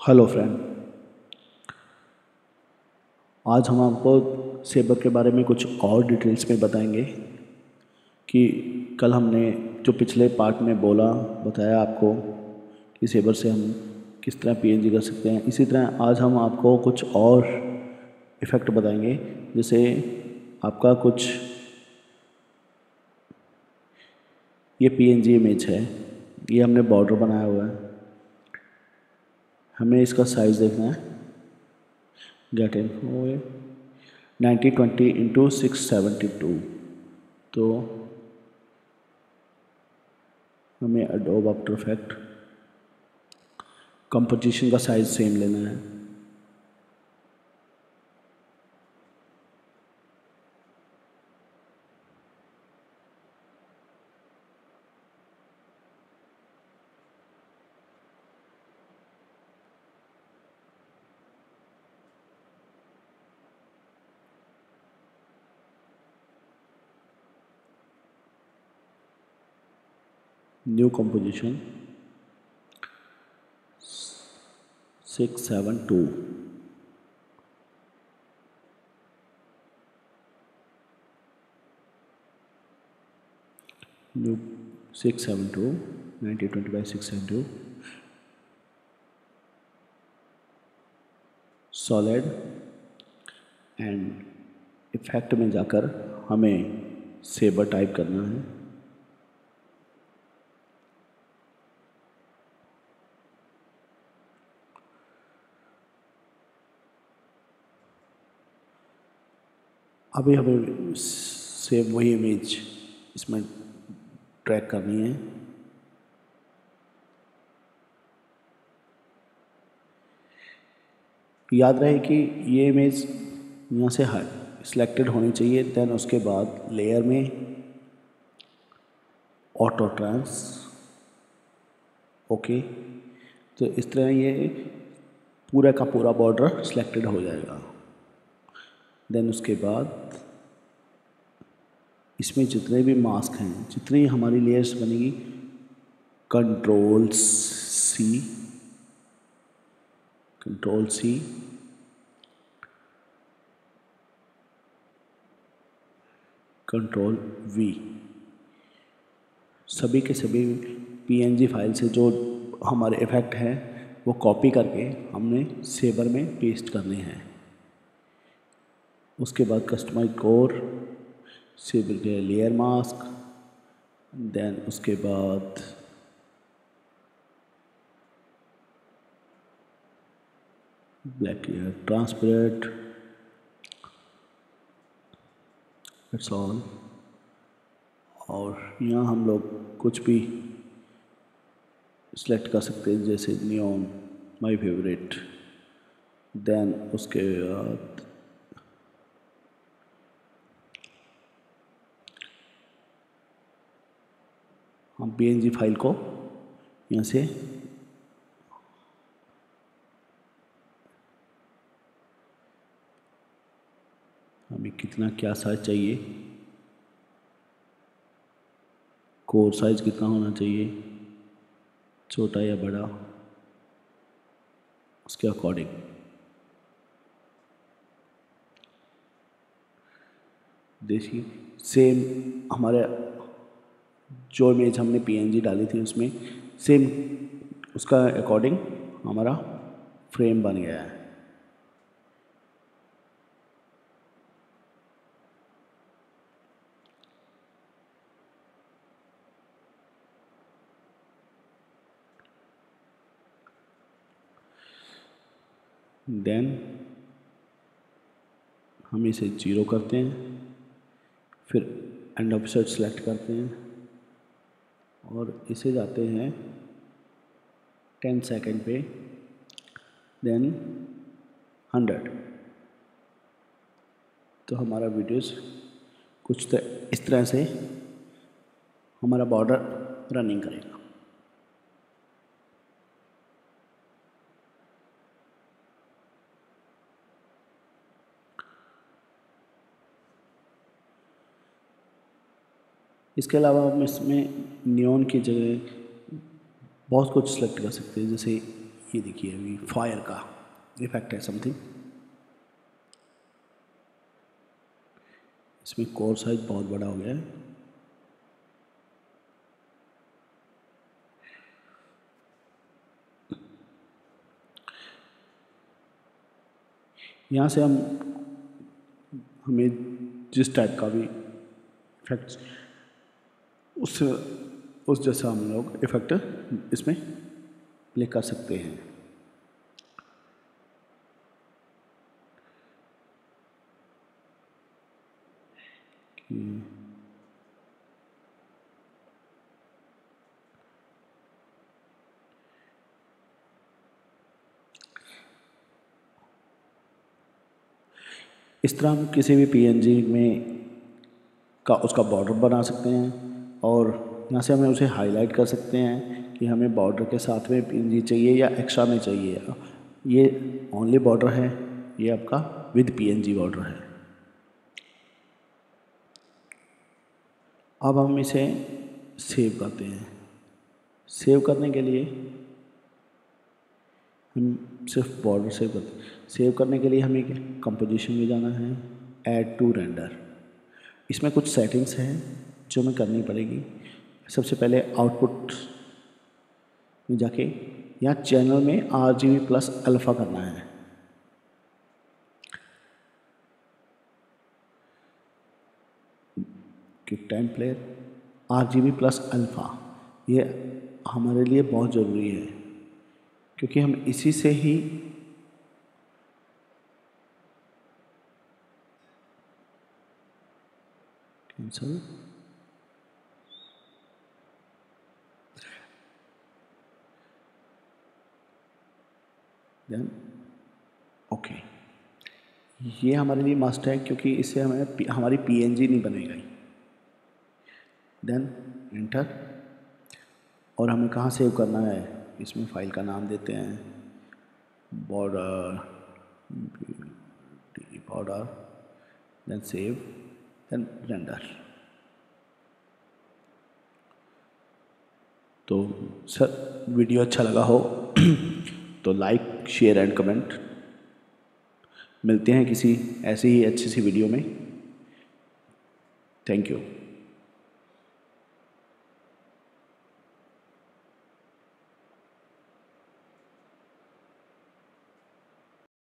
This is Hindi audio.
Hello friend. आज हम आपको सेबर के बारे में कुछ और डिटेल्स में बताएँगे कि कल हमने जो पिछले पार्ट में बोला, बताया आपको कि सेबर से हम किस तरह पीएनजी कर सकते हैं। इसी तरह आज हम आपको कुछ और इफ़ेक्ट बताएँगे, जैसे आपका कुछ ये पीएनजी इमेज है, ये हमने बॉर्डर बनाया हुआ है। हमें इसका साइज़ देखना है। गेट इन वो ninety twenty into six seventy two तो हमें अडोब आफ्टर इफ़ेक्ट कंपोजिशन का साइज़ सेम लेना है। New composition. 672 new 672 9020 by 672 solid and effect में जाकर हमें सेबर टाइप करना है। अभी हमें सेम वही इमेज इसमें ट्रैक करनी है। याद रहे कि ये इमेज यहाँ से हट सिलेक्टेड होनी चाहिए देन उसके बाद लेयर में ऑटो ट्रांस ओके तो इस तरह ये पूरा का पूरा बॉर्डर सिलेक्टेड हो जाएगा। देन उसके बाद इसमें जितने भी मास्क हैं, जितनी हमारी लेयर्स बनेगी control C control C control V सभी के सभी पीएनजी फ़ाइल से जो हमारे इफ़ेक्ट हैं, वो कॉपी करके हमने सेवर में पेस्ट करने हैं। उसके बाद कस्टमाइज कोर के लेयर मास्क देन उसके बाद black layer transparent it's all और यहाँ हम लोग कुछ भी सिलेक्ट कर सकते हैं, जैसे नियॉन माय फेवरेट देन उसके बाद हम पी फ़ाइल को यहाँ से हमें कितना क्या साइज़ चाहिए? कोर साइज़ कितना होना चाहिए? छोटा या बड़ा? उसके अकॉर्डिंग देखिए सेम हमारे जो इमेज हमने पीएनजी डाली थी उसमें सेम उसका अकॉर्डिंग हमारा फ्रेम बन गया है। देन हम इसे ज़ीरो करते हैं, फिर एंड ऑफ़ ऑफिसर सेलेक्ट करते हैं। और इसे जाते हैं टेन सेकेंड पे देन हंड्रेड। तो हमारा वीडियोस कुछ तर, इस तरह से हमारा बॉर्डर रनिंग करेगा। इसके अलावा हम इसमें नियॉन की जगह बहुत कुछ सेलेक्ट कर सकते हैं, जैसे ये देखिए अभी फायर का इफ़ेक्ट है समथिंग इसमें कोर साइज़ बहुत बड़ा हो गया है। यहाँ से हम, हमें जिस टाइप का भी इफ़ेक्ट उस उस जैसा हम लोग इफ़ेक्ट इसमें प्ले कर सकते हैं। इस तरह हम किसी भी पीएनजी में का, उसका बॉर्डर बना सकते हैं। और यहाँ से हमें उसे हाईलाइट कर सकते हैं कि हमें बॉर्डर के साथ में पीएनजी चाहिए या एक्स्ट्रा में चाहिए। ये ओनली बॉर्डर है, ये आपका विद पीएनजी बॉर्डर है। अब हम इसे सेव करते हैं। सेव करने के लिए हम सिर्फ़ बॉर्डर सेव करते सेव करने के लिए हमें कंपोजिशन में जाना है ऐड टू रेंडर इसमें कुछ सेटिंग्स हैं। जो हमें करनी पड़ेगी। सबसे पहले आउटपुट में जाके यहाँ चैनल में आर जी प्लस अल्फ़ा करना है। QuickTime player R G plus alpha, ये हमारे लिए बहुत ज़रूरी है। क्योंकि हम इसी से ही कैंसल देन ओके ये हमारे लिए मस्ट है क्योंकि इससे हमें हमारी पीएनजी नहीं बनेगा देन एंटर और हमें कहाँ सेव करना है? इसमें फ़ाइल का नाम देते हैं। Border border then save then render तो सर वीडियो अच्छा लगा हो तो लाइक शेयर एंड कमेंट मिलते हैं किसी ऐसी ही अच्छी सी वीडियो में। Thank you